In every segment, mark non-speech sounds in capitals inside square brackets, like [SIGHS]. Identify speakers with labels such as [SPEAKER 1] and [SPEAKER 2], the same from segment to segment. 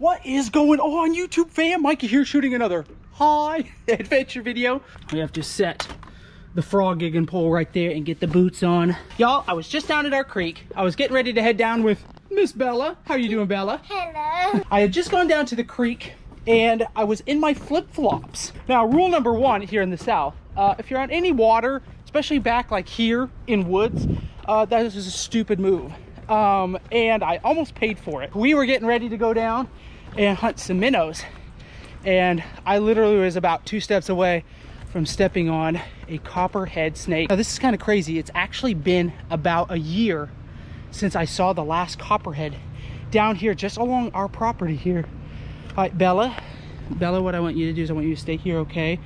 [SPEAKER 1] What is going on YouTube fam? Mikey here shooting another high [LAUGHS] adventure video. We have to set the frog gigging pole right there and get the boots on. Y'all, I was just down at our creek. I was getting ready to head down with Miss Bella. How are you doing, Bella?
[SPEAKER 2] Hello.
[SPEAKER 1] I had just gone down to the creek and I was in my flip-flops. Now, rule number one here in the South, uh, if you're on any water, especially back like here in woods, uh, that is a stupid move. Um, and I almost paid for it. We were getting ready to go down and hunt some minnows. And I literally was about two steps away from stepping on a copperhead snake. Now this is kind of crazy. It's actually been about a year since I saw the last copperhead down here just along our property here. All right, Bella. Bella, what I want you to do is I want you to stay here, okay?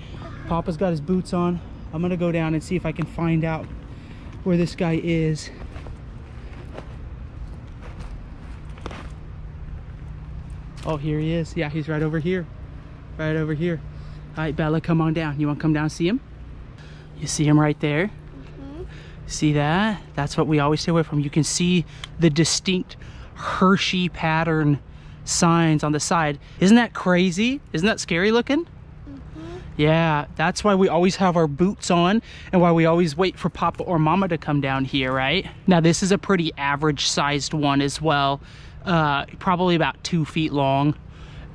[SPEAKER 1] Papa's got his boots on. I'm gonna go down and see if I can find out where this guy is. Oh, here he is. Yeah, he's right over here. Right over here. All right, Bella, come on down. You want to come down and see him? You see him right there? Mm-hmm. See that? That's what we always stay away from. You can see the distinct Hershey pattern signs on the side. Isn't that crazy? Isn't that scary looking? Mm-hmm. Yeah, that's why we always have our boots on and why we always wait for Papa or Mama to come down here, right? Now, this is a pretty average sized one as well. Uh, probably about two feet long.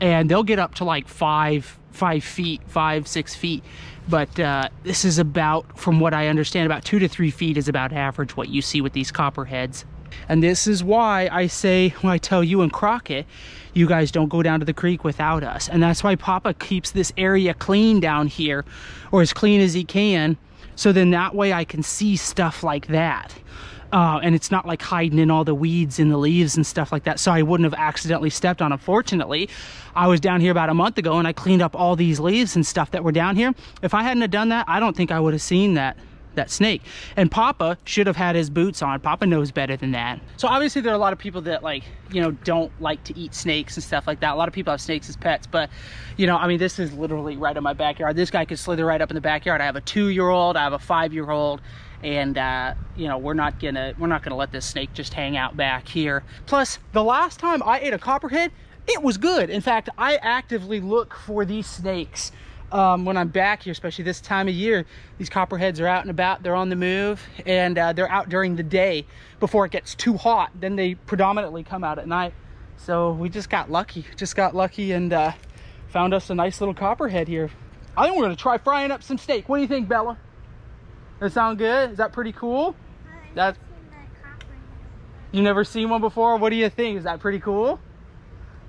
[SPEAKER 1] And they'll get up to like five, five feet, five, six feet. But uh, this is about, from what I understand, about two to three feet is about average what you see with these copperheads. And this is why I say, when I tell you and Crockett, you guys don't go down to the creek without us. And that's why Papa keeps this area clean down here, or as clean as he can. So then that way I can see stuff like that. Uh, and it's not like hiding in all the weeds and the leaves and stuff like that. So I wouldn't have accidentally stepped on. them. Fortunately, I was down here about a month ago and I cleaned up all these leaves and stuff that were down here. If I hadn't have done that, I don't think I would have seen that that snake. And Papa should have had his boots on. Papa knows better than that. So obviously there are a lot of people that like, you know, don't like to eat snakes and stuff like that. A lot of people have snakes as pets, but you know, I mean, this is literally right in my backyard. This guy could slither right up in the backyard. I have a two-year-old, I have a five-year-old, and uh, you know we're not gonna we're not gonna let this snake just hang out back here plus the last time i ate a copperhead it was good in fact i actively look for these snakes um, when i'm back here especially this time of year these copperheads are out and about they're on the move and uh, they're out during the day before it gets too hot then they predominantly come out at night so we just got lucky just got lucky and uh, found us a nice little copperhead here i think we're gonna try frying up some steak what do you think bella that sound good? Is that pretty cool? That you never seen one before? What do you think? Is that pretty cool?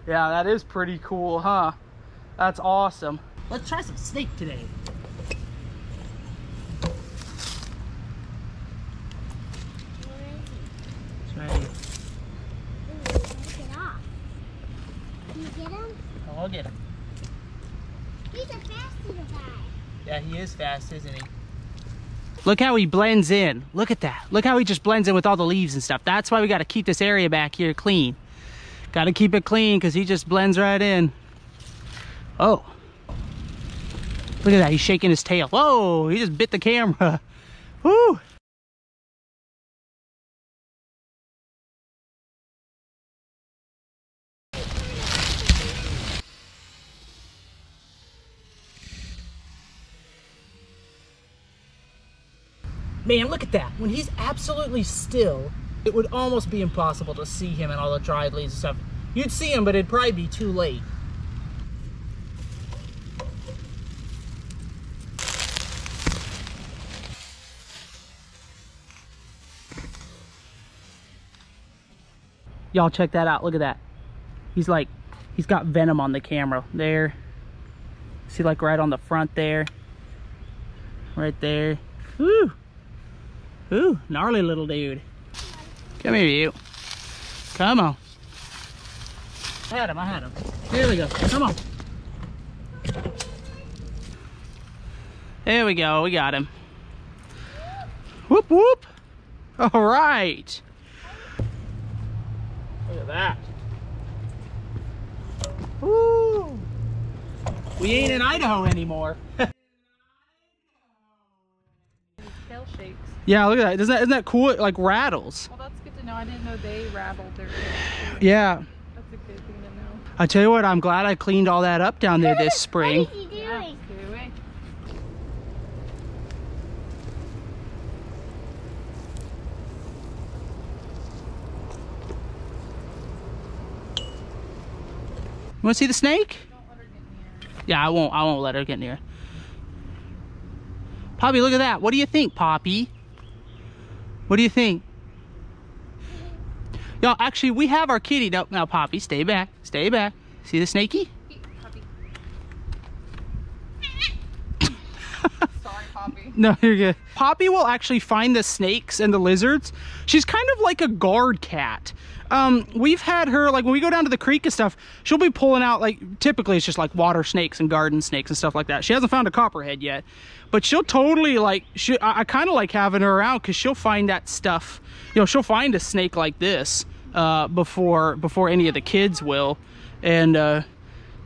[SPEAKER 1] Yeah, that is pretty cool, huh? That's awesome. Let's try some snake today. It's right here. Oh, I'll get him.
[SPEAKER 2] He's a fast little guy.
[SPEAKER 1] Yeah, he is fast, isn't he? Look how he blends in. Look at that. Look how he just blends in with all the leaves and stuff. That's why we got to keep this area back here clean. Got to keep it clean because he just blends right in. Oh. Look at that. He's shaking his tail. Whoa, he just bit the camera. [LAUGHS] Woo. Man, look at that. When he's absolutely still, it would almost be impossible to see him in all the dried leaves and stuff. You'd see him, but it'd probably be too late. Y'all check that out. Look at that. He's like, he's got venom on the camera. There. See like right on the front there. Right there. Ooh. Ooh, gnarly little dude. Come here, you. Come on. I had him, I had him. Here we go. Come on. There we go, we got him. Whoop, whoop. All right. Look at that. Woo. We ain't in Idaho anymore. [LAUGHS]
[SPEAKER 3] tail shakes.
[SPEAKER 1] yeah, look at that. Doesn't that, isn't that cool? It like rattles.
[SPEAKER 3] Well, that's good to know. I didn't know they rattled their tails.
[SPEAKER 1] Yeah.
[SPEAKER 3] That's a good thing to know.
[SPEAKER 1] I tell you what, I'm glad I cleaned all that up down there this spring.
[SPEAKER 2] What is he
[SPEAKER 3] Yeah,
[SPEAKER 2] doing?
[SPEAKER 3] get away.
[SPEAKER 1] You want to see the snake?
[SPEAKER 3] Don't let her get near.
[SPEAKER 1] Yeah, I won't. I won't let her get near. Poppy, look at that. What do you think, Poppy? What do you think? Y'all, actually, we have our kitty. No, now, Poppy, stay back. Stay back. See the snakey? [LAUGHS]
[SPEAKER 3] Eat, puppy. Sorry, Poppy.
[SPEAKER 1] No, you're good. Poppy will actually find the snakes and the lizards. She's kind of like a guard cat. Um, we've had her like when we go down to the creek and stuff, she'll be pulling out like typically it's just like water snakes and garden snakes and stuff like that. She hasn't found a copperhead yet, but she'll totally like she. I, I kind of like having her around because she'll find that stuff. You know, she'll find a snake like this uh, before before any of the kids will, and uh,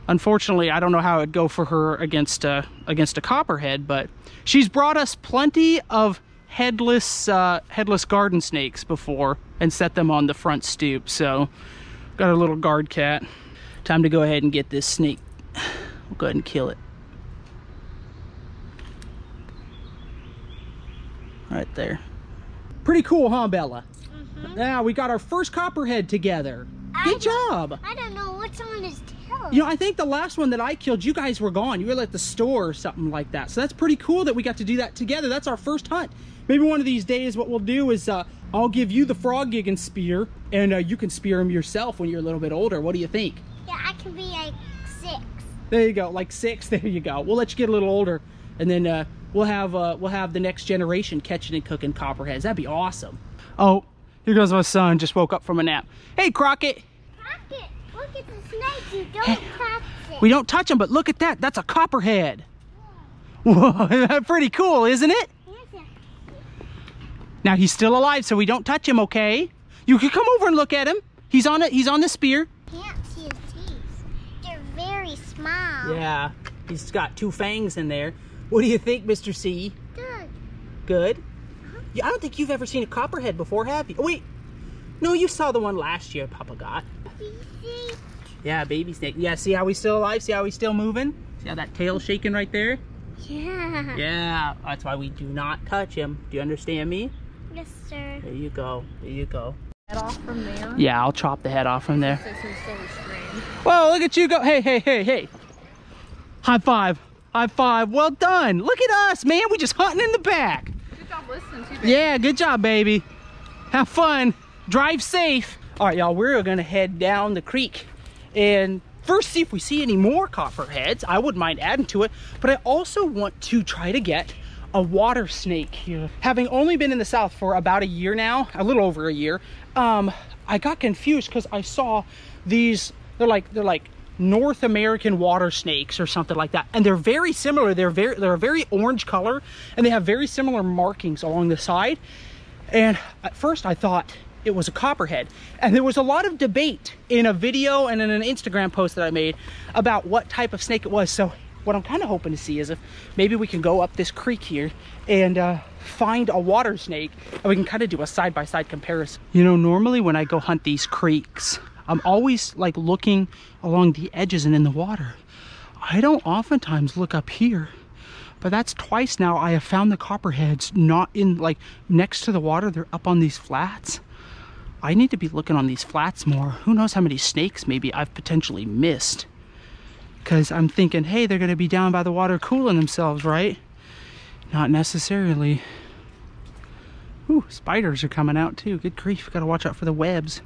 [SPEAKER 1] unfortunately i don't know how it'd go for her against uh, against a copperhead but she's brought us plenty of headless uh, headless garden snakes before and set them on the front stoop so got a little guard cat. Time to go ahead and get this snake. We'll go ahead and kill it. Right there. Pretty cool huh bella? Now we got our first copperhead together. Good job.
[SPEAKER 2] I don't know what's on his tail.
[SPEAKER 1] You know, I think the last one that I killed, you guys were gone. You were at the store or something like that. So that's pretty cool that we got to do that together. That's our first hunt. Maybe one of these days, what we'll do is uh, I'll give you the frog gig and spear, and uh, you can spear him yourself when you're a little bit older. What do you think?
[SPEAKER 2] Yeah, I can be like six.
[SPEAKER 1] There you go, like six. [LAUGHS] There you go. We'll let you get a little older, and then uh, we'll have uh, we'll have the next generation catching and cooking copperheads. That'd be awesome. Oh, here goes my son. Just woke up from a nap. Hey, Crockett.
[SPEAKER 2] Look at the snake. You don't touch it.
[SPEAKER 1] We don't touch them, but look at that. That's a copperhead. [LAUGHS] Whoa, that's pretty cool, isn't it?
[SPEAKER 2] Yes,
[SPEAKER 1] Now he's still alive, so we don't touch him, okay? You can come over and look at him. He's on it. He's on the spear.
[SPEAKER 2] Can't see his teeth. They're very small.
[SPEAKER 1] Yeah, he's got two fangs in there. What do you think, Mr. C?
[SPEAKER 2] Good.
[SPEAKER 1] Good. Uh-huh. Yeah, I don't think you've ever seen a copperhead before, have you? Oh, wait. No, you saw the one last year Papa got.
[SPEAKER 2] Do you?
[SPEAKER 1] Yeah, baby snake. Yeah, see how he's still alive? See how he's still moving? See how that tail's shaking right there?
[SPEAKER 2] Yeah.
[SPEAKER 1] Yeah, that's why we do not touch him. Do you understand me?
[SPEAKER 2] Yes, sir.
[SPEAKER 1] There you go. There you go.
[SPEAKER 3] Head off from there.
[SPEAKER 1] Yeah, I'll chop the head off from there.
[SPEAKER 3] Says he's still restrained.
[SPEAKER 1] Whoa, look at you go. Hey, hey, hey, hey. High five. High five. Well done. Look at us, man. We just hunting in the back.
[SPEAKER 3] Good job listening to
[SPEAKER 1] Yeah, good job, baby. Have fun. Drive safe. All right, y'all, we're going to head down the creek and first see if we see any more copperheads. I wouldn't mind adding to it, but I also want to try to get a water snake here. Having only been in the south for about a year now, a little over a year, um, I got confused because I saw these. They're like they're like North American water snakes or something like that, and they're very similar. They're very they're a very orange color, and they have very similar markings along the side. And at first, I thought it was a copperhead. And there was a lot of debate in a video and in an Instagram post that I made about what type of snake it was. So, what I'm kind of hoping to see is if maybe we can go up this creek here and uh, find a water snake and we can kind of do a side by side comparison. You know, normally when I go hunt these creeks, I'm always like looking along the edges and in the water. I don't oftentimes look up here but that's twice now I have found the copperheads not in like next to the water. They're up on these flats. I need to be looking on these flats more. Who knows how many snakes maybe I've potentially missed. Because I'm thinking, hey, they're going to be down by the water cooling themselves, right? Not necessarily. Ooh, spiders are coming out too. Good grief, gotta watch out for the webs.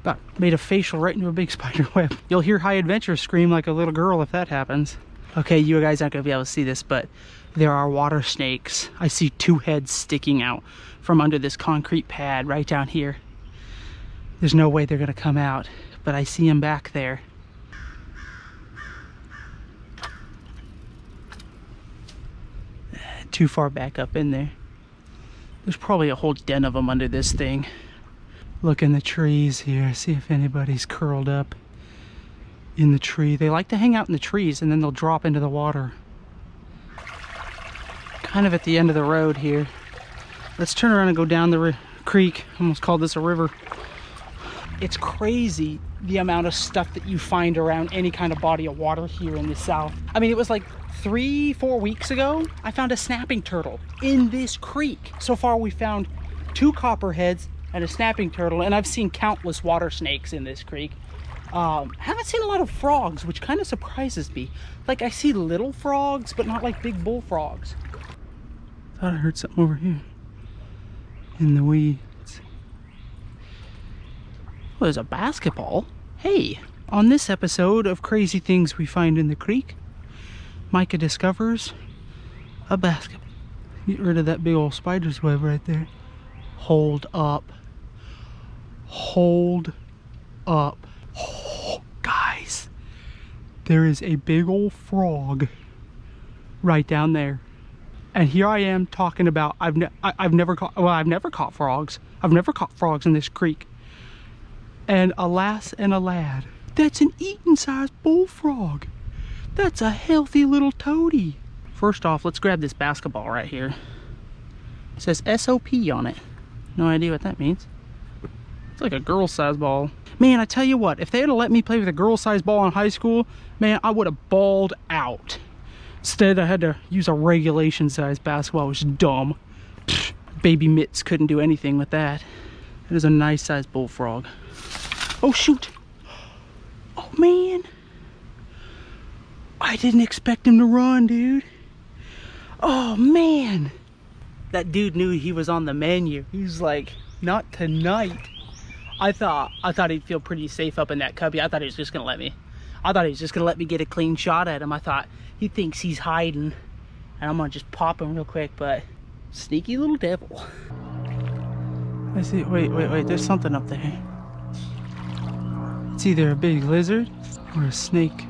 [SPEAKER 1] About made a facial right into a big [LAUGHS] spider web. You'll hear High Adventure scream like a little girl if that happens. Okay, you guys aren't gonna be able to see this, but there are water snakes. I see two heads sticking out from under this concrete pad right down here. There's no way they're gonna come out, but I see them back there. [SIGHS] Too far back up in there. There's probably a whole den of them under this thing. Look in the trees here, see if anybody's curled up in the tree. They like to hang out in the trees and then they'll drop into the water. Kind of at the end of the road here. Let's turn around and go down the creek. Almost called this a river. It's crazy the amount of stuff that you find around any kind of body of water here in the south. I mean, it was like three, four weeks ago, I found a snapping turtle in this creek. So far, we found two copperheads and a snapping turtle, and I've seen countless water snakes in this creek. Um, haven't seen a lot of frogs, which kind of surprises me. Like, I see little frogs, but not like big bullfrogs. Thought I heard something over here in the weeds. There's a basketball. Hey, on this episode of Crazy Things We Find in the Creek, Micah discovers a basketball. Get rid of that big old spider's web right there. Hold up. Hold up. Oh, guys, there is a big old frog right down there. And here I am talking about I've ne- I- I've never caught well I've never caught frogs. I've never caught frogs in this creek. And alas and a lad, that's an eating sized bullfrog. That's a healthy little toady. First off, let's grab this basketball right here. It says SOP on it. No idea what that means. It's like a girl size ball. Man, I tell you what, if they had to let me play with a girl size ball in high school, man, I would have balled out. Instead, I had to use a regulation size basketball, which is dumb. Pfft, baby mitts couldn't do anything with that. It is a nice sized bullfrog. Oh, shoot. Oh, man. I didn't expect him to run, dude. Oh, man. That dude knew he was on the menu. He was like, not tonight. I thought I thought he'd feel pretty safe up in that cubby. I thought he was just gonna let me. I thought he was just gonna let me get a clean shot at him. I thought he thinks he's hiding, and I'm gonna just pop him real quick. But sneaky little devil. I see. Wait, wait, wait. There's something up there. It's either a big lizard or a snake.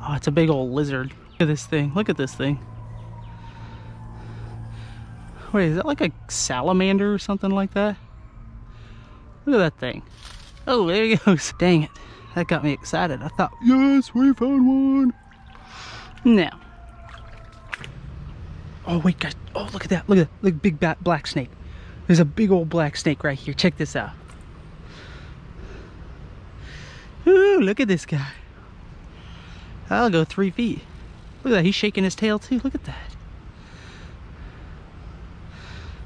[SPEAKER 1] Oh, it's a big old lizard. Look at this thing. Look at this thing. Wait, is that like a salamander or something like that? Look at that thing. Oh, there he [LAUGHS] goes. Dang it. That got me excited. I thought, yes, we found one. Now. Oh, wait, guys. Oh, look at that. Look at that. Look, big bat, black snake. There's a big old black snake right here. Check this out. Ooh, look at this guy. I'll go three feet. Look at that. He's shaking his tail too. Look at that.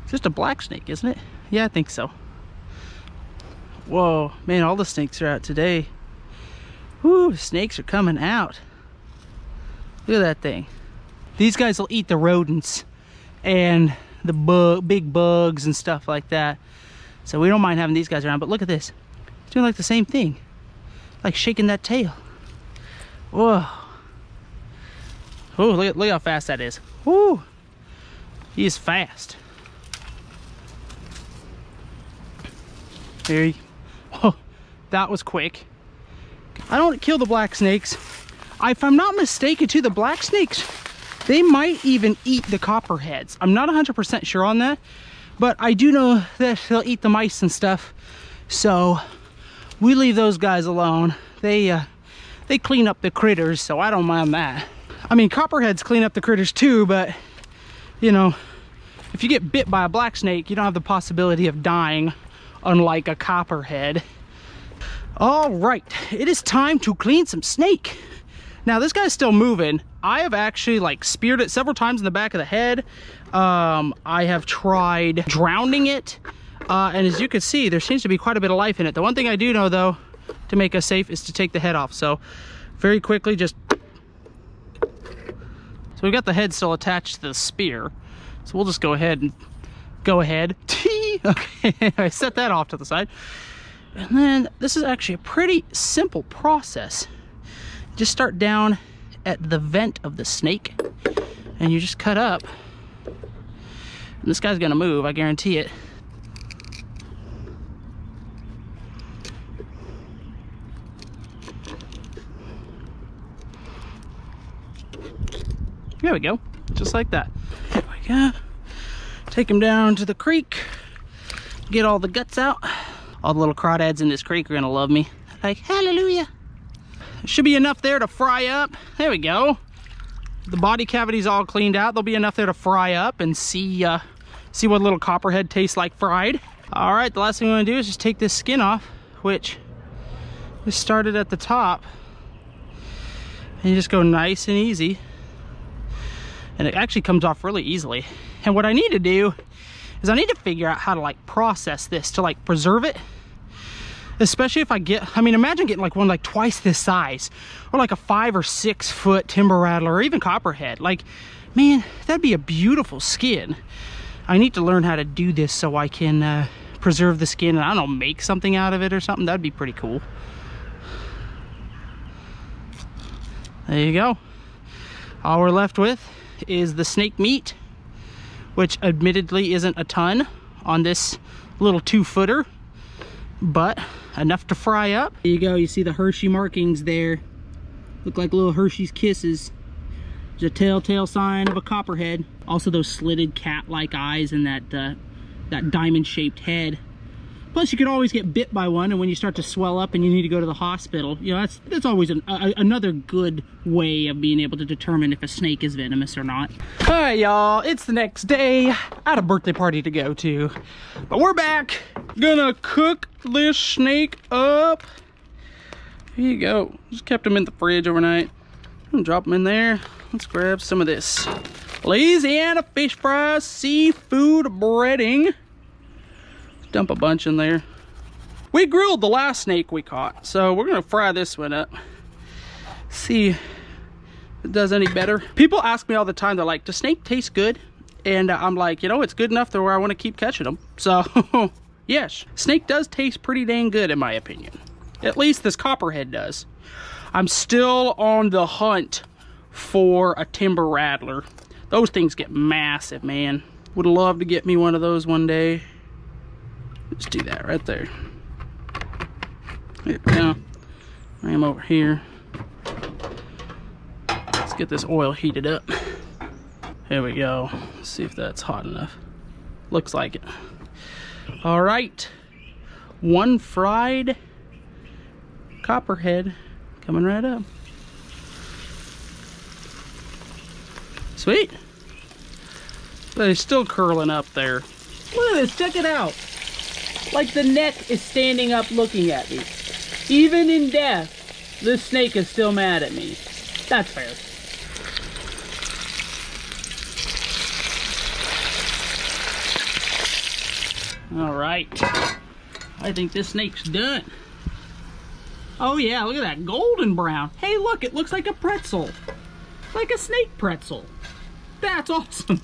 [SPEAKER 1] It's just a black snake, isn't it? Yeah, I think so. Whoa, man, all the snakes are out today. The snakes are coming out. Look at that thing. These guys will eat the rodents and the big bugs and stuff like that. So we don't mind having these guys around, but look at this. It's doing like the same thing. Like shaking that tail. Whoa. Oh, look, at, look how fast that is. Whoo. He is fast. There he, [LAUGHS] oh, that was quick. I don't kill the black snakes. If I'm not mistaken too, the black snakes, they might even eat the copperheads. I'm not 100% sure on that, but I do know that they'll eat the mice and stuff. So we leave those guys alone. They, uh, they clean up the critters, so I don't mind that. I mean, copperheads clean up the critters too, but you know, if you get bit by a black snake, you don't have the possibility of dying unlike a copperhead. All right, it is time to clean some snake. Now this guy's still moving. I have actually like speared it several times in the back of the head. Um, I have tried drowning it. Uh, and as you can see, there seems to be quite a bit of life in it. The one thing I do know though, to make us safe is to take the head off. So very quickly, just, so we've got the head still attached to the spear. So we'll just go ahead and go ahead. [LAUGHS] okay, [LAUGHS] I set that off to the side. And then this is actually a pretty simple process. Just start down at the vent of the snake and you just cut up. And this guy's gonna move, I guarantee it. There we go, just like that. There we go. Take him down to the creek, get all the guts out. All the little crawdads in this creek are gonna love me. Like, hallelujah. Should be enough there to fry up. There we go. The body cavity's all cleaned out. There'll be enough there to fry up and see uh, see what a little copperhead tastes like fried. All right, the last thing we wanna do is just take this skin off which is started at the top. And you just go nice and easy. And it actually comes off really easily. And what I need to do is I need to figure out how to like process this to like preserve it. Especially if I get, I mean, imagine getting like one like twice this size or like a five or six foot timber rattler or even copperhead. Like, man, that'd be a beautiful skin. I need to learn how to do this so I can uh, preserve the skin and I don't know, make something out of it or something. That'd be pretty cool. There you go. All we're left with is the snake meat, which admittedly isn't a ton on this little two footer, but enough to fry up. There you go, you see the Hershey markings there. Look like little Hershey's kisses. There's a telltale sign of a copperhead. Also those slitted cat-like eyes and that, uh, that diamond-shaped head. Plus, you could always get bit by one, and when you start to swell up and you need to go to the hospital, you know, that's that's always an, a, another good way of being able to determine if a snake is venomous or not. All right, y'all, it's the next day. I had a birthday party to go to, but we're back. Gonna cook this snake up. Here you go. Just kept him in the fridge overnight. Drop him in there. Let's grab some of this Louisiana fish fries seafood breading dump a bunch in there. We grilled the last snake we caught, so we're gonna fry this one up. See if it does any better. People ask me all the time, they're like, does snake taste good? And I'm like, you know, it's good enough to where I wanna keep catching them. So, [LAUGHS] yes, snake does taste pretty dang good in my opinion. At least this copperhead does. I'm still on the hunt for a timber rattler. Those things get massive, man. Would love to get me one of those one day. Let's do that right there. We go. I am over here. Let's get this oil heated up. Here we go. Let's see if that's hot enough. Looks like it. All right. One fried copperhead coming right up. Sweet. But it's still curling up there. Look at this, check it out. Like the neck is standing up looking at me. Even in death, this snake is still mad at me. That's fair. All right. I think this snake's done. Oh yeah, look at that golden brown. Hey look, it looks like a pretzel. Like a snake pretzel. That's [LAUGHS] awesome.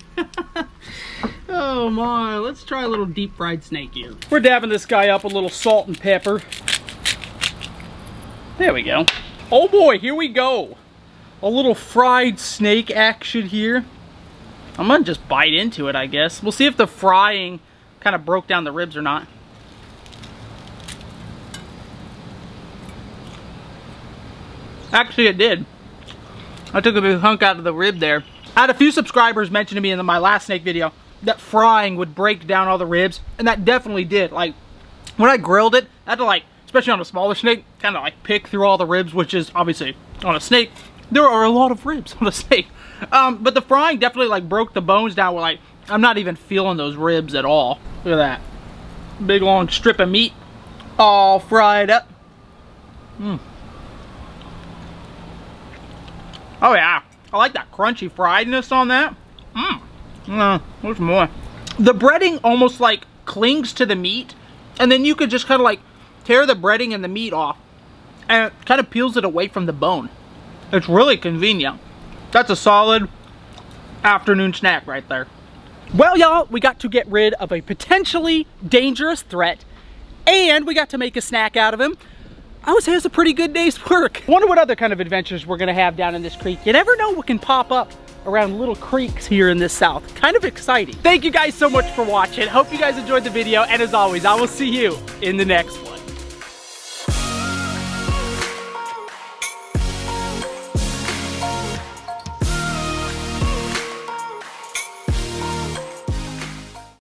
[SPEAKER 1] Oh my, let's try a little deep fried snake here. We're dabbing this guy up a little salt and pepper. There we go. Oh boy, here we go. A little fried snake action here. I'm gonna just bite into it, I guess. We'll see if the frying kind of broke down the ribs or not. Actually, it did. I took a big hunk out of the rib there. I had a few subscribers mention to me in my last snake video that frying would break down all the ribs, and that definitely did. Like, when I grilled it, I had to like, especially on a smaller snake, kind of like pick through all the ribs, which is obviously on a snake, there are a lot of ribs [LAUGHS] on a snake. Um, but the frying definitely like broke the bones down where like, I'm not even feeling those ribs at all. Look at that. Big long strip of meat, all fried up. Mm. Oh yeah, I like that crunchy friedness on that. Mmm. No, there's more. The breading almost like clings to the meat, and then you could just kind of like tear the breading and the meat off, and it kind of peels it away from the bone. It's really convenient. That's a solid afternoon snack right there. Well, y'all, we got to get rid of a potentially dangerous threat, and we got to make a snack out of him. I would say it's a pretty good day's work. Wonder what other kind of adventures we're gonna have down in this creek. You never know what can pop up around little creeks here in the south. Kind of exciting. Thank you guys so much for watching. Hope you guys enjoyed the video, and as always, I will see you in the next one.